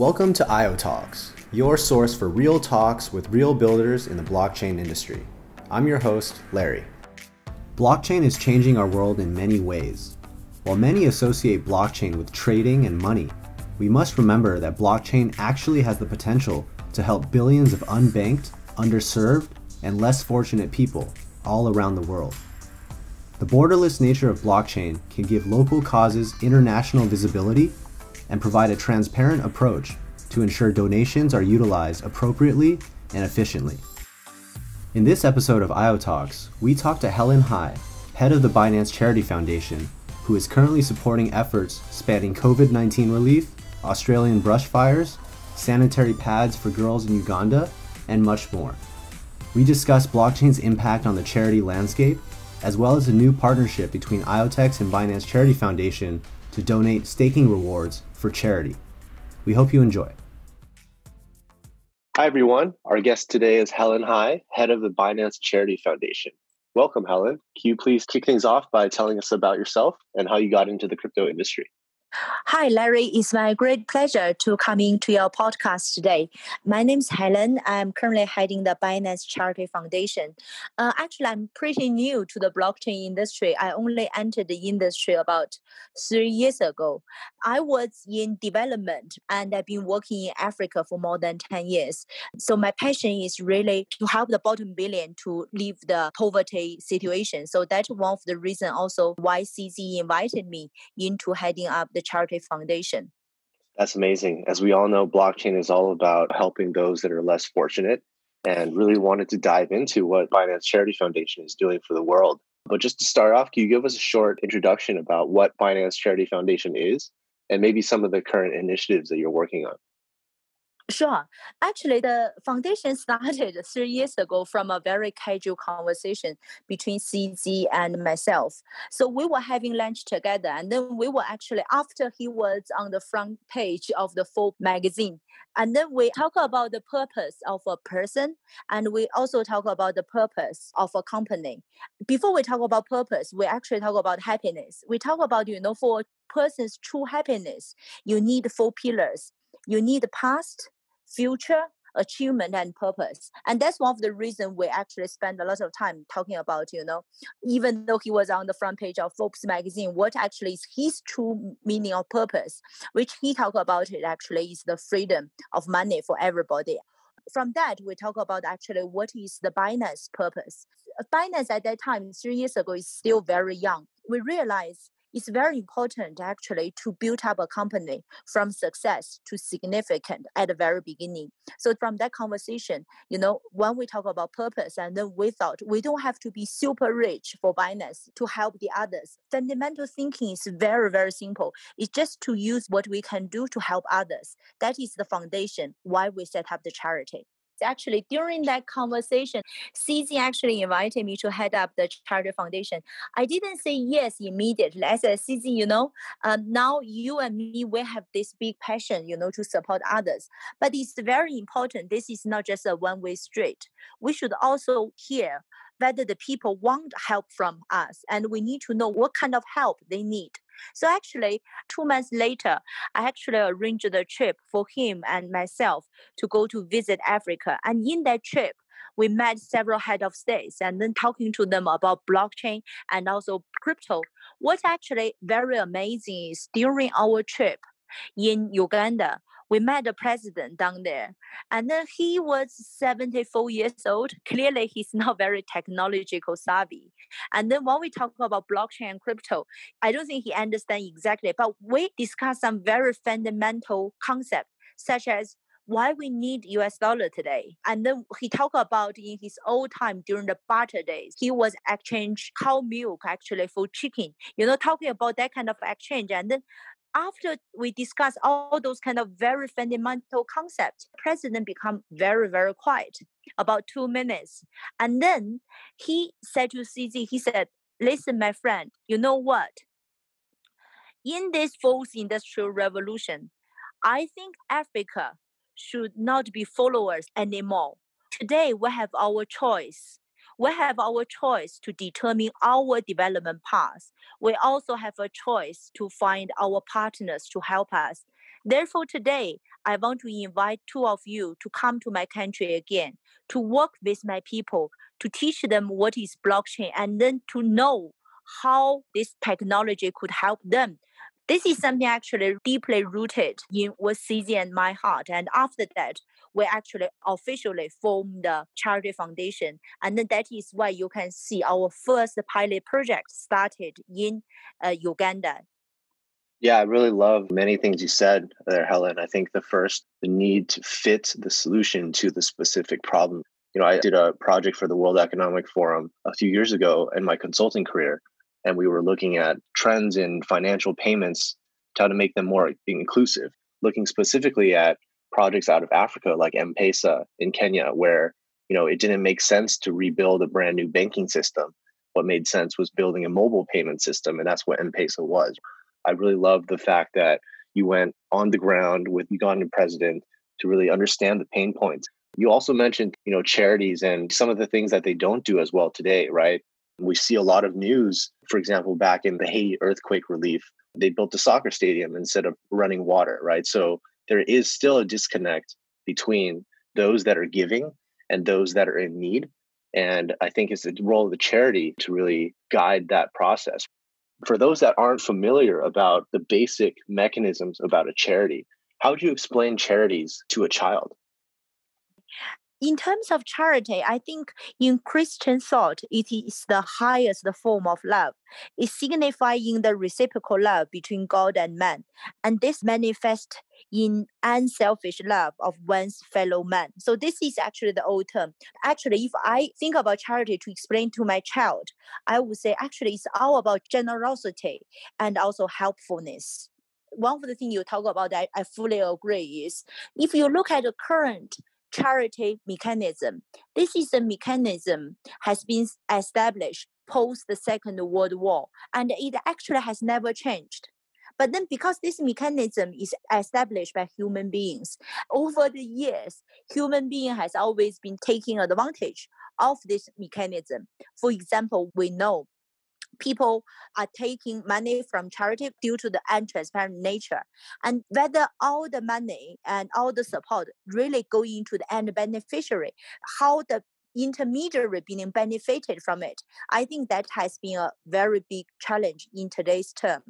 Welcome to IoTalks, your source for real talks with real builders in the blockchain industry. I'm your host, Larry. Blockchain is changing our world in many ways. While many associate blockchain with trading and money, we must remember that blockchain actually has the potential to help billions of unbanked, underserved, and less fortunate people all around the world. The borderless nature of blockchain can give local causes international visibility and provide a transparent approach to ensure donations are utilized appropriately and efficiently. In this episode of IoTalks, we talk to Helen Hai, head of the Binance Charity Foundation, who is currently supporting efforts spanning COVID 19 relief, Australian brush fires, sanitary pads for girls in Uganda, and much more. We discuss blockchain's impact on the charity landscape, as well as a new partnership between IoTeX and Binance Charity Foundation to donate staking rewards for charity. We hope you enjoy. Hi, everyone. Our guest today is Helen Hai, head of the Binance Charity Foundation. Welcome, Helen. Can you please kick things off by telling us about yourself and how you got into the crypto industry? Hi, Larry. It's my great pleasure to come into your podcast today. My name is Helen. I'm currently heading the Binance Charity Foundation. Uh, actually, I'm pretty new to the blockchain industry. I only entered the industry about three years ago. I was in development and I've been working in Africa for more than 10 years. So my passion is really to help the bottom billion to leave the poverty situation. So that's one of the reasons also why CZ invited me into heading up the the Charity Foundation. That's amazing. As we all know, blockchain is all about helping those that are less fortunate and really wanted to dive into what Binance Charity Foundation is doing for the world. But just to start off, can you give us a short introduction about what Binance Charity Foundation is and maybe some of the current initiatives that you're working on? Sure. Actually, the foundation started three years ago from a very casual conversation between CZ and myself. So we were having lunch together, and then we were actually, after he was on the front page of the Forbes magazine, and then we talk about the purpose of a person, and we also talk about the purpose of a company. Before we talk about purpose, we actually talk about happiness. We talk about, you know, for a person's true happiness, you need four pillars. You need the past, future achievement and purpose. And that's one of the reasons we actually spend a lot of time talking about you know even though he was on the front page of forbes magazine what actually is his true meaning of purpose which he talked about it actually is the freedom of money for everybody. From that we talk about actually what is the binance purpose. Uh, binance at that time three years ago is still very young. We realize it's very important actually to build up a company from success to significant at the very beginning. So from that conversation, you know, when we talk about purpose, and then we thought we don't have to be super rich for Binance to help the others. Fundamental thinking is very, very simple. It's just to use what we can do to help others. That is the foundation why we set up the charity actually during that conversation, CZ actually invited me to head up the Charity Foundation. I didn't say yes immediately. I said, CZ, you know, um, now you and me, we have this big passion, you know, to support others. But it's very important. This is not just a one way street. We should also hear whether the people want help from us and we need to know what kind of help they need so actually two months later i actually arranged a trip for him and myself to go to visit africa. And in that trip we met several head of states and then talking to them about blockchain and also crypto. What's actually very amazing is during our trip in uganda we met the president down there and then he was 74 years old clearly he's not very technological savvy and then when we talk about blockchain and crypto i don't think he understands exactly but we discuss some very fundamental concepts such as why we need US dollar today. And then he talked about in his old time during the barter days, he was exchange cow milk actually for chicken, you know, talking about that kind of exchange. And then after we discuss all those kind of very fundamental concepts, president become very, very quiet, about two minutes. And then he said to CZ, he said, listen, my friend, you know what? In this fourth industrial revolution, I think Africa should not be followers anymore. Today, we have our choice we have our choice to determine our development path. We also have a choice to find our partners to help us. Therefore, today, I want to invite two of you to come to my country again, to work with my people, to teach them what is blockchain, and then to know how this technology could help them. This is something actually deeply rooted in what CZ and my heart. And after that, we actually officially formed the charity foundation. And that is why you can see our first pilot project started in uh, Uganda. Yeah, I really love many things you said there, Helen. I think the first, the need to fit the solution to the specific problem. You know, I did a project for the World Economic Forum a few years ago in my consulting career, and we were looking at trends in financial payments how to make them more inclusive, looking specifically at projects out of Africa like M-Pesa in Kenya, where you know it didn't make sense to rebuild a brand new banking system. What made sense was building a mobile payment system, and that's what M-Pesa was. I really love the fact that you went on the ground with Ugandan president to really understand the pain points. You also mentioned, you know, charities and some of the things that they don't do as well today, right? We see a lot of news, for example, back in the Haiti earthquake relief, they built a soccer stadium instead of running water, right? So there is still a disconnect between those that are giving and those that are in need. And I think it's the role of the charity to really guide that process. For those that aren't familiar about the basic mechanisms about a charity, how would you explain charities to a child? In terms of charity, I think in Christian thought, it is the highest form of love. It signifying the reciprocal love between God and man. And this manifests in unselfish love of one's fellow man. So this is actually the old term. Actually, if I think about charity to explain to my child, I would say actually it's all about generosity and also helpfulness one of the things you talk about that I fully agree is if you look at the current charity mechanism. This is a mechanism has been established post the Second World War, and it actually has never changed. But then, because this mechanism is established by human beings, over the years, human being has always been taking advantage of this mechanism. For example, we know people are taking money from charity due to the untransparent nature. And whether all the money and all the support really go into the end beneficiary how the intermediary being benefited from it i think that has been a very big challenge in today's term.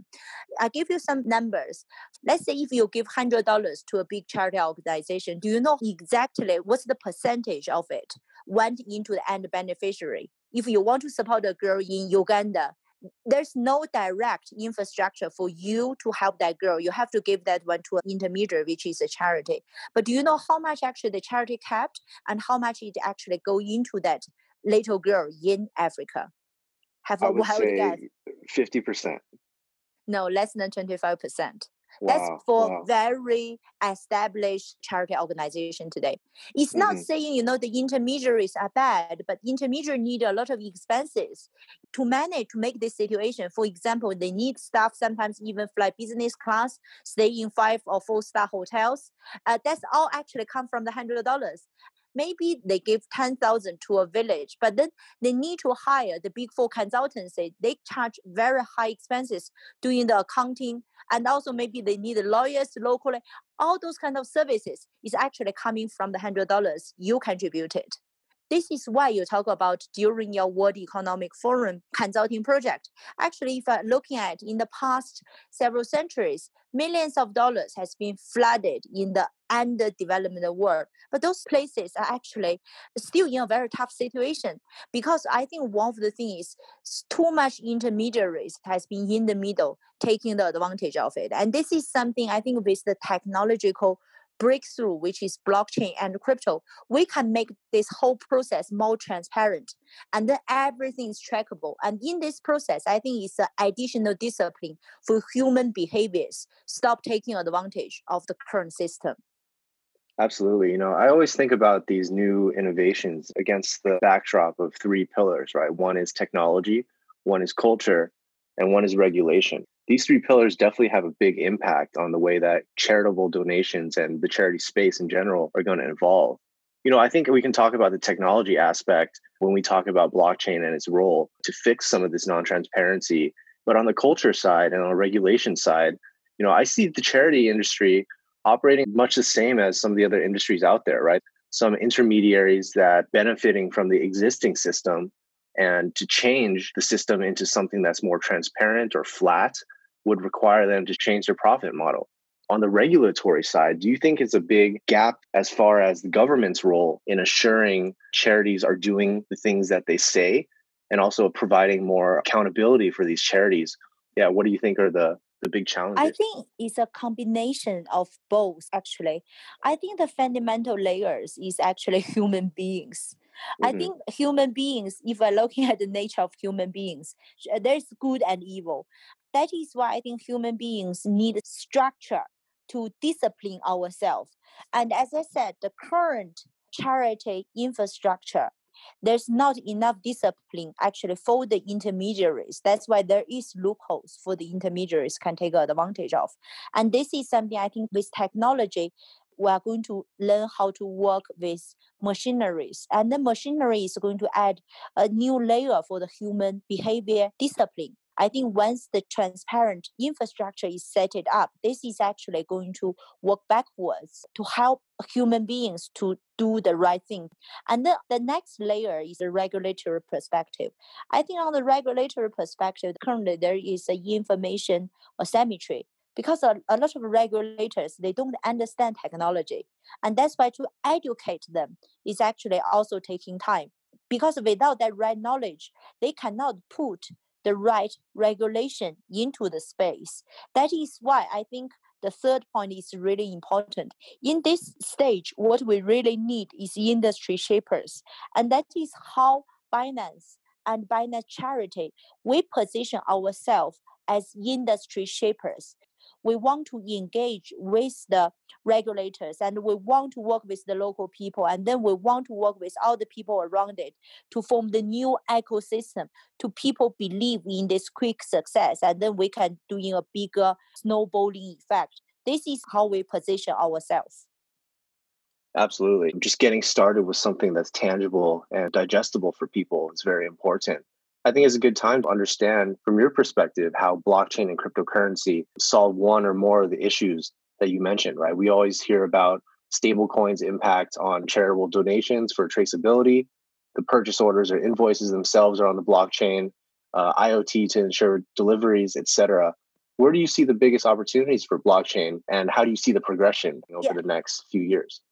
I give you some numbers. Let's say if you give $100 to a big charity organization do you know exactly what's the percentage of it went into the end beneficiary? If you want to support a girl in uganda there's no direct infrastructure for you to help that girl. You have to give that one to an intermediary, which is a charity. But do you know how much actually the charity kept and how much it actually go into that little girl in Africa? Have a wild guess. Fifty percent. No, less than twenty five percent. That's for wow. very established charity organization today. It's mm-hmm. not saying you know the intermediaries are bad, but intermediaries need a lot of expenses to manage to make this situation. For example, they need staff sometimes even fly business class, stay in five or four star hotels. Uh, that's all actually come from the hundred dollars maybe they give 10,000 to a village, but then they need to hire the big four consultancy. They charge very high expenses doing the accounting, and also maybe they need lawyers locally. All those kind of services is actually coming from the hundred dollars you contributed. This is why you talk about during your World Economic Forum consulting project. Actually, if I'm looking at in the past several centuries, millions of dollars has been flooded in the underdeveloped world. But those places are actually still in a very tough situation because I think one of the things is too much intermediaries has been in the middle taking the advantage of it. And this is something I think with the technological breakthrough, which is blockchain and crypto, we can make this whole process more transparent and then everything is trackable. And in this process, I think it's an additional discipline for human behaviors. Stop taking advantage of the current system. Absolutely. You know, I always think about these new innovations against the backdrop of three pillars, right? One is technology, one is culture, and one is regulation these three pillars definitely have a big impact on the way that charitable donations and the charity space in general are going to evolve. You know, I think we can talk about the technology aspect when we talk about blockchain and its role to fix some of this non transparency. But on the culture side and on the regulation side, you know, I see the charity industry operating much the same as some of the other industries out there, right? Some intermediaries that benefiting from the existing system and to change the system into something that's more transparent or flat would require them to change their profit model. On the regulatory side, do you think it's a big gap as far as the government's role in assuring charities are doing the things that they say and also providing more accountability for these charities? Yeah, what do you think are the the big challenges? I think it's a combination of both actually. I think the fundamental layers is actually human beings. Mm-hmm. I think human beings, if we're looking at the nature of human beings, there's good and evil. That is why I think human beings need structure to discipline ourselves. And as I said, the current charity infrastructure there's not enough discipline actually for the intermediaries. That's why there is loopholes for the intermediaries can take advantage of. And this is something I think with technology, we are going to learn how to work with machineries. And the machinery is going to add a new layer for the human behavior discipline. I think once the transparent infrastructure is set it up, this is actually going to work backwards to help human beings to do the right thing. And the, the next layer is the regulatory perspective. I think on the regulatory perspective, currently there is an information asymmetry because a, a lot of regulators they don't understand technology and that's why to educate them is actually also taking time because without that right knowledge they cannot put the right regulation into the space. That is why I think the third point is really important. In this stage, what we really need is industry shapers. And that is how Binance and Binance Charity, we position ourselves as industry shapers we want to engage with the regulators and we want to work with the local people and then we want to work with all the people around it to form the new ecosystem to people believe in this quick success and then we can doing a bigger snowballing effect this is how we position ourselves Absolutely. Just getting started with something that's tangible and digestible for people is very important. I think it's a good time to understand from your perspective how blockchain and cryptocurrency solve one or more of the issues that you mentioned, right? We always hear about stablecoins' impact on charitable donations for traceability. The purchase orders or invoices themselves are on the blockchain, uh, IoT to ensure deliveries, etc. Where do you see the biggest opportunities for blockchain, and how do you see the progression over yeah. the next few years?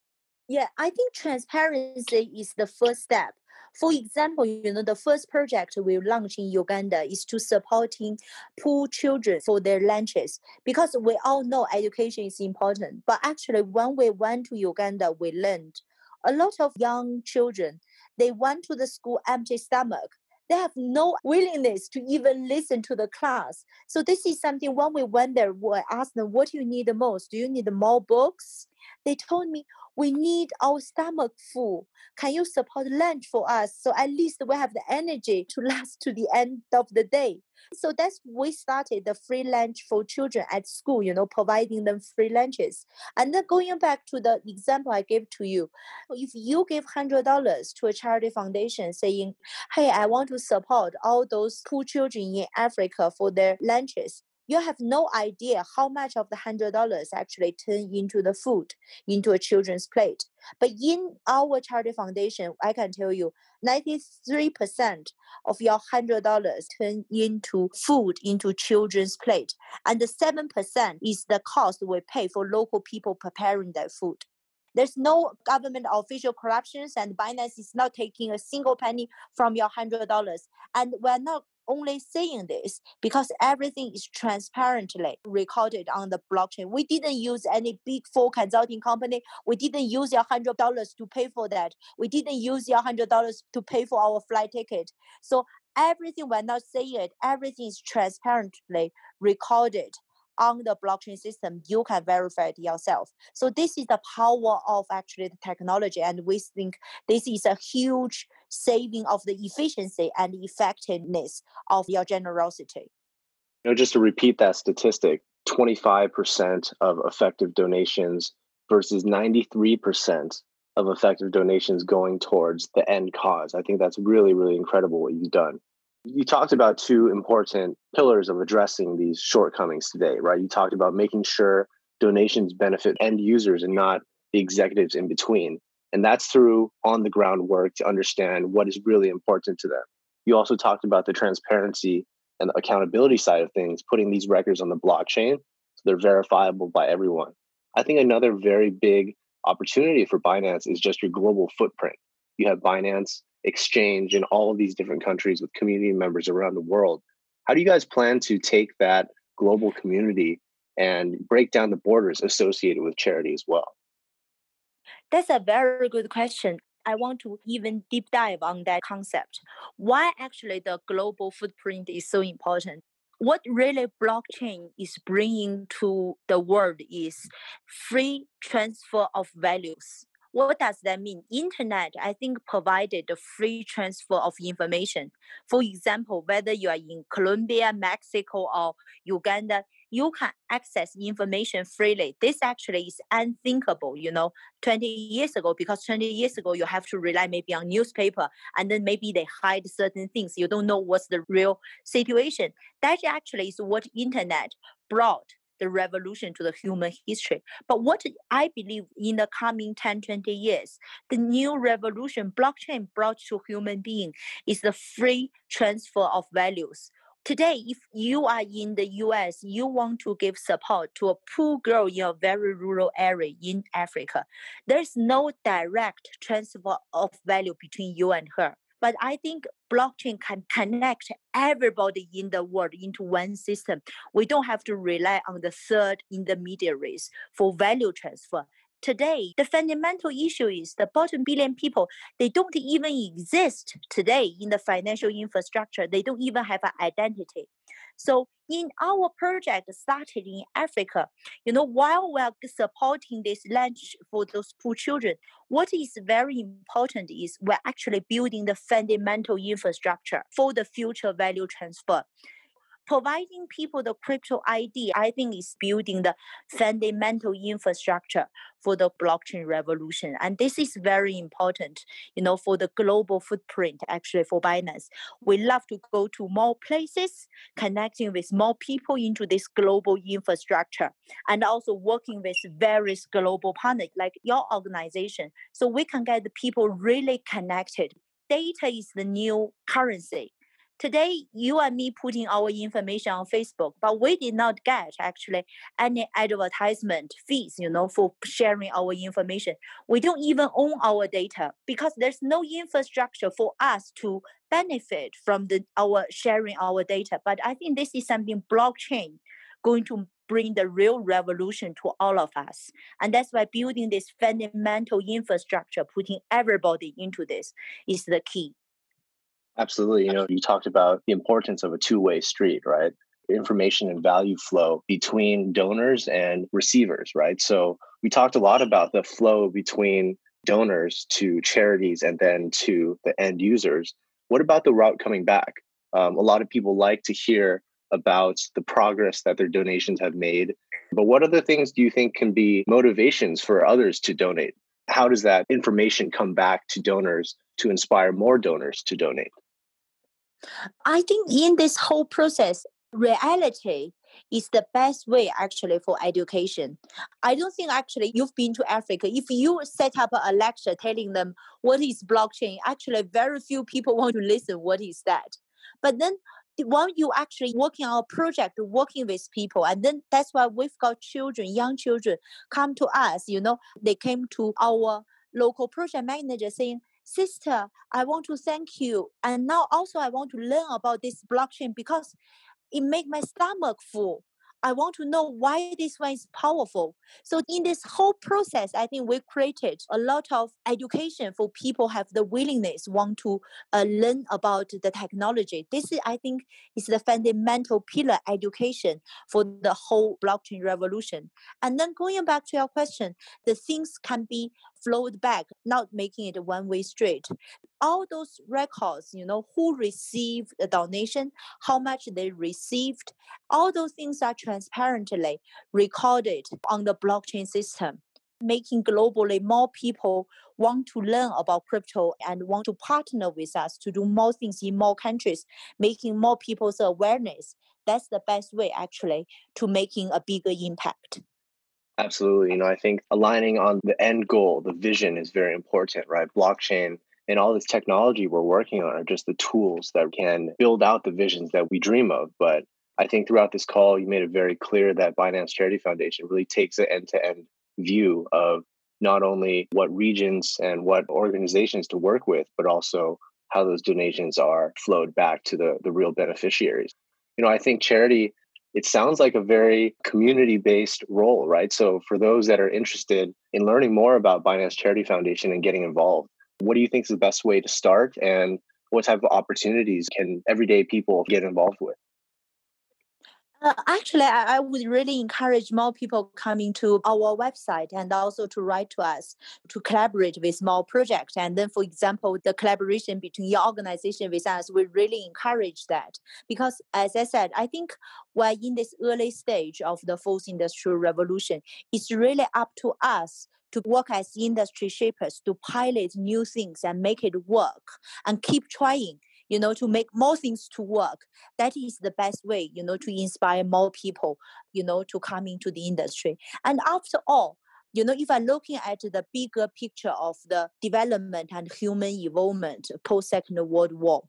Yeah, I think transparency is the first step for example, you know, the first project we launched in Uganda is to supporting poor children for their lunches because we all know education is important. But actually, when we went to Uganda, we learned a lot of young children they went to the school empty stomach they have no willingness to even listen to the class. So this is something when we went there, we asked them, what do you need the most? Do you need more books? They told me, we need our stomach full. Can you support lunch for us? So at least we have the energy to last to the end of the day. So that's we started the free lunch for children at school, you know, providing them free lunches. And then going back to the example I gave to you, if you give hundred dollars to a charity foundation saying, Hey, I want to support all those poor children in Africa for their lunches, you have no idea how much of the hundred dollars actually turn into the food into a children's plate but in our charity foundation i can tell you 93% of your hundred dollars turn into food into children's plate and the 7% is the cost we pay for local people preparing that food there's no government official corruptions and Binance is not taking a single penny from your hundred dollars. And we're not only saying this because everything is transparently recorded on the blockchain. We didn't use any big four consulting company. We didn't use your hundred dollars to pay for that. We didn't use your hundred dollars to pay for our flight ticket. So everything we're not saying it, everything is transparently recorded on the blockchain system, you can verify it yourself. So this is the power of actually the technology. And we think this is a huge saving of the efficiency and effectiveness of your generosity. You know, just to repeat that statistic, 25% of effective donations versus 93% of effective donations going towards the end cause. I think that's really, really incredible what you've done. You talked about two important pillars of addressing these shortcomings today, right? You talked about making sure donations benefit end users and not the executives in between. And that's through on the ground work to understand what is really important to them. You also talked about the transparency and the accountability side of things, putting these records on the blockchain so they're verifiable by everyone. I think another very big opportunity for Binance is just your global footprint. You have Binance Exchange in all of these different countries with community members around the world. How do you guys plan to take that global community and break down the borders associated with charity as well? That's a very good question. I want to even deep dive on that concept. Why actually the global footprint is so important? What really blockchain is bringing to the world is free transfer of values. What does that mean? Internet, I think, provided the free transfer of information. For example, whether you are in Colombia, Mexico, or Uganda, you can access information freely. This actually is unthinkable, you know, 20 years ago, because 20 years ago, you have to rely maybe on newspaper and then maybe they hide certain things. You don't know what's the real situation. That actually is what internet brought the revolution to the human history. But what I believe in the coming 10, 20 years, the new revolution blockchain brought to human being is the free transfer of values. Today, if you are in the US, you want to give support to a poor girl in a very rural area in Africa. There's no direct transfer of value between you and her. But I think blockchain can connect everybody in the world into one system. We don't have to rely on the third intermediaries for value transfer. Today, the fundamental issue is the bottom billion people, they don't even exist today in the financial infrastructure. They don't even have an identity. So in our project started in Africa, you know, while we're supporting this lunch for those poor children, what is very important is we're actually building the fundamental infrastructure for the future value transfer providing people the crypto ID, I think is building the fundamental infrastructure for the blockchain revolution. And this is very important, you know, for the global footprint actually for Binance. We love to go to more places, connecting with more people into this global infrastructure and also working with various global partners like your organization. So we can get the people really connected. Data is the new currency Today, you and me putting our information on Facebook, but we did not get actually any advertisement fees, you know, for sharing our information. We don't even own our data because there's no infrastructure for us to benefit from the our sharing our data. But I think this is something blockchain going to bring the real revolution to all of us. And that's why building this fundamental infrastructure, putting everybody into this is the key. Absolutely. You know, you talked about the importance of a two way street, right? Information and value flow between donors and receivers, right? So we talked a lot about the flow between donors to charities and then to the end users. What about the route coming back? Um, a lot of people like to hear about the progress that their donations have made. But what other things do you think can be motivations for others to donate? How does that information come back to donors to inspire more donors to donate? I think in this whole process, reality is the best way actually for education. I don't think actually you've been to Africa. If you set up a lecture telling them what is blockchain, actually very few people want to listen what is that. But then when you actually working on a project, working with people, and then that's why we've got children, young children come to us, you know, they came to our local project manager saying, sister, I want to thank you. And now also I want to learn about this blockchain because it make my stomach full. I want to know why this one is powerful. So in this whole process, I think we created a lot of education for people have the willingness want to uh, learn about the technology. This is, I think, is the fundamental pillar education for the whole blockchain revolution. And then going back to your question, the things can be flowed back, not making it one-way street. All those records, you know, who received the donation, how much they received, all those things are transparently recorded on the blockchain system making globally more people want to learn about crypto and want to partner with us to do more things in more countries, making more people's awareness. That's the best way actually to making a bigger impact. Absolutely. You know, I think aligning on the end goal, the vision is very important, right? Blockchain and all this technology we're working on are just the tools that can build out the visions that we dream of. But I think throughout this call, you made it very clear that Binance Charity Foundation really takes an end to end view of not only what regions and what organizations to work with, but also how those donations are flowed back to the, the real beneficiaries. You know, I think charity, it sounds like a very community based role, right? So, for those that are interested in learning more about Binance Charity Foundation and getting involved, what do you think is the best way to start? And what type of opportunities can everyday people get involved with? Uh, actually, I, I, would really encourage more people coming to our website and also to write to us to collaborate with small projects. And then, for example, the collaboration between your organization with us, we really encourage that because, as I said, I think we're in this early stage of the fourth industrial revolution. It's really up to us to work as industry shapers to pilot new things and make it work and keep trying you know to make more things to work. That is the best way you know to inspire more people you know to come into the industry. And after all you know if i'm looking at the bigger picture of the development and human evolvement post second world war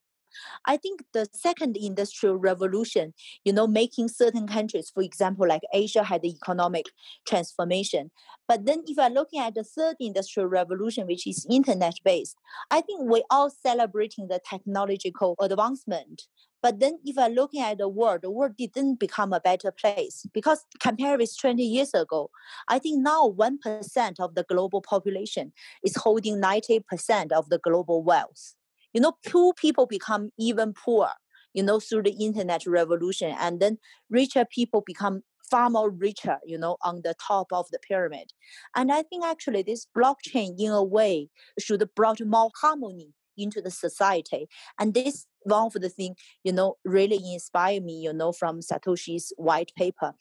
I think the second industrial revolution, you know, making certain countries, for example, like Asia had the economic transformation. But then if you're looking at the third industrial revolution, which is internet based, I think we're all celebrating the technological advancement. But then if you're looking at the world, the world didn't become a better place because compared with 20 years ago, I think now 1% of the global population is holding 90% of the global wealth you know, poor people become even poorer, you know, through the internet revolution. And then richer people become far more richer, you know, on the top of the pyramid. And I think actually this blockchain, in a way, should brought more harmony into the society. And this one of the thing, you know, really inspired me, you know, from Satoshi's white paper.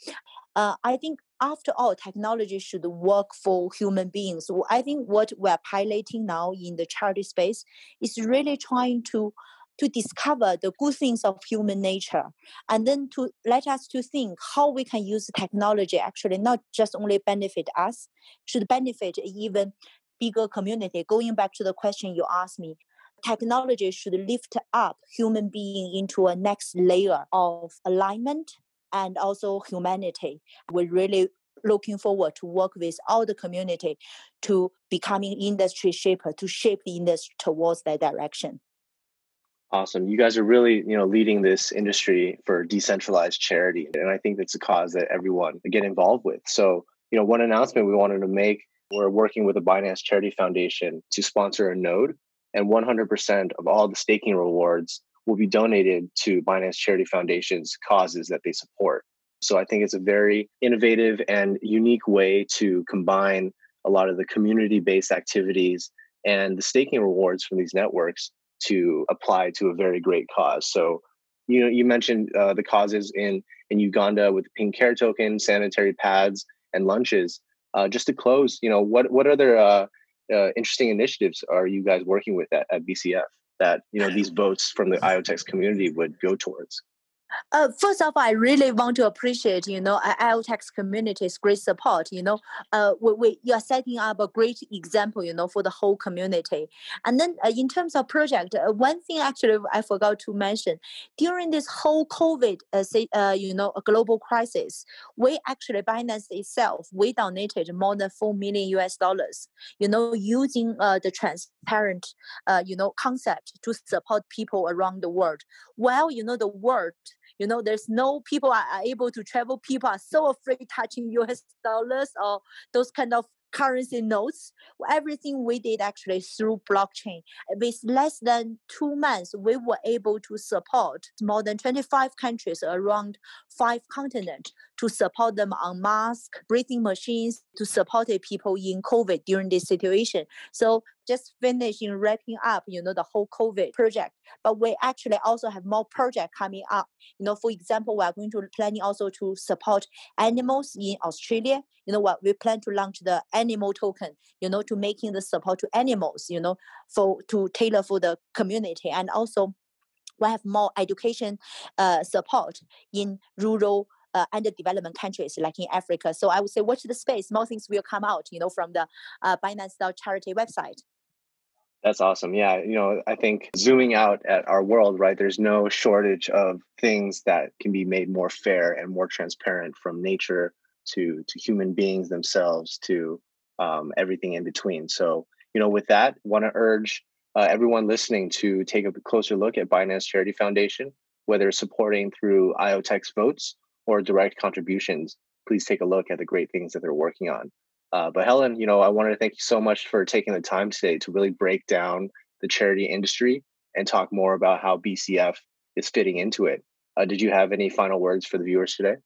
Uh, I think after all, technology should work for human beings. So I think what we're piloting now in the charity space is really trying to to discover the good things of human nature and then to let us to think how we can use technology actually not just only benefit us should benefit even bigger community going back to the question you asked me technology should lift up human being into a next layer of alignment and also humanity. We're really looking forward to work with all the community to becoming industry shaper to shape the industry towards that direction. Awesome. You guys are really, you know, leading this industry for decentralized charity. And I think that's a cause that everyone get involved with. So, you know, one announcement we wanted to make, we're working with the Binance Charity Foundation to sponsor a node and 100% of all the staking rewards will be donated to Binance Charity Foundation's causes that they support. So I think it's a very innovative and unique way to combine a lot of the community based activities and the staking rewards from these networks to apply to a very great cause. So, you know, you mentioned uh, the causes in in Uganda with the pink care token, sanitary pads, and lunches. Uh, just to close, you know, what what other uh, uh, interesting initiatives are you guys working with at, at BCF that you know these votes from the IoTeX community would go towards? Uh, first of all, I really want to appreciate, you know, IoTeX community's great support. You know, uh, we, we you are setting up a great example, you know, for the whole community. And then uh, in terms of project, uh, one thing actually I forgot to mention during this whole COVID, uh, say, uh, you know, a global crisis, we actually Binance itself we donated more than four million US dollars. You know, using uh, the transparent, you know, concept to support people around the world. While you know the world you know there's no people are, able to travel people are so afraid touching us dollars or those kind of currency notes. Everything we did actually through blockchain. With less than two months, we were able to support more than 25 countries around five continents to support them on mask, breathing machines, to support people in COVID during this situation. So just finishing wrapping up, you know, the whole COVID project. But we actually also have more project coming up. You know, for example, we are going to planning also to support animals in Australia. You know what, we plan to launch the animal token, you know, to making the support to animals, you know, for to tailor for the community and also we have more education uh, support in rural uh, underdeveloped countries like in Africa. So I would say watch the space. More things will come out, you know, from the uh, Binance Charity website. That's awesome. Yeah, you know, I think zooming out at our world, right? There's no shortage of things that can be made more fair and more transparent from nature to to human beings themselves to um, everything in between. So, you know, with that, want to urge uh, everyone listening to take a closer look at Binance Charity Foundation, whether supporting through IoTeX votes or direct contributions. Please take a look at the great things that they're working on. Uh, but Helen, you know, I wanted to thank you so much for taking the time today to really break down the charity industry and talk more about how BCF is fitting into it. Uh, did you have any final words for the viewers today?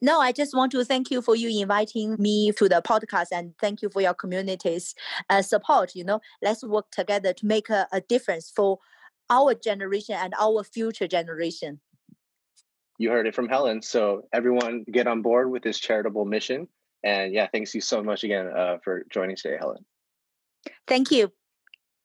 No, I just want to thank you for you inviting me to the podcast and thank you for your community's uh, support. You know, let's work together to make a, a difference for our generation and our future generation. You heard it from Helen. So everyone get on board with this charitable mission and yeah, thanks you so much again uh, for joining today, Helen. Thank you.